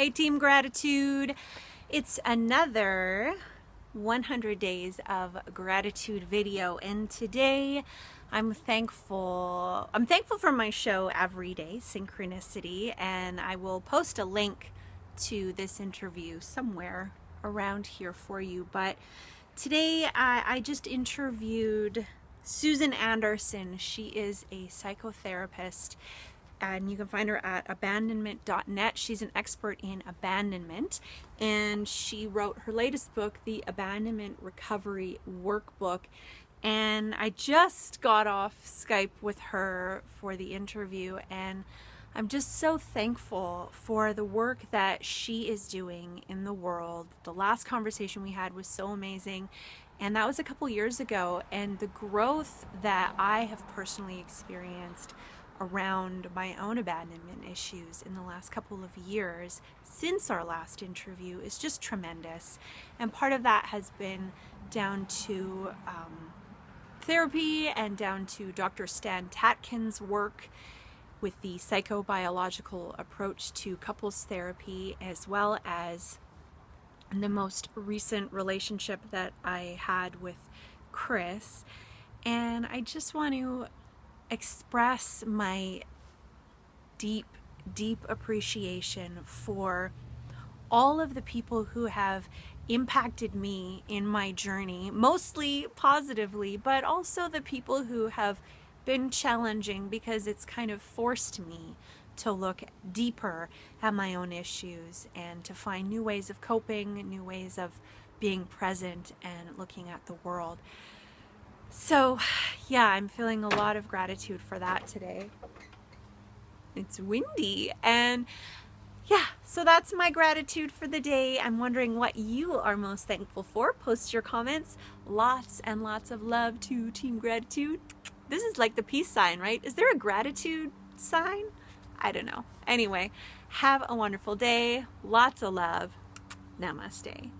Hey, Team Gratitude. It's another 100 days of gratitude video, and today I'm thankful. I'm thankful for my show every day, Synchronicity, and I will post a link to this interview somewhere around here for you. But today I, I just interviewed Susan Anderson. She is a psychotherapist and you can find her at abandonment.net. She's an expert in abandonment, and she wrote her latest book, The Abandonment Recovery Workbook. And I just got off Skype with her for the interview, and I'm just so thankful for the work that she is doing in the world. The last conversation we had was so amazing, and that was a couple years ago, and the growth that I have personally experienced around my own abandonment issues in the last couple of years since our last interview is just tremendous. And part of that has been down to um, therapy and down to Dr. Stan Tatkin's work with the psychobiological approach to couples therapy, as well as the most recent relationship that I had with Chris. And I just want to express my deep, deep appreciation for all of the people who have impacted me in my journey, mostly positively, but also the people who have been challenging because it's kind of forced me to look deeper at my own issues and to find new ways of coping, new ways of being present and looking at the world. So, yeah, I'm feeling a lot of gratitude for that today. It's windy and yeah, so that's my gratitude for the day. I'm wondering what you are most thankful for. Post your comments. Lots and lots of love to Team Gratitude. This is like the peace sign, right? Is there a gratitude sign? I don't know. Anyway, have a wonderful day. Lots of love. Namaste.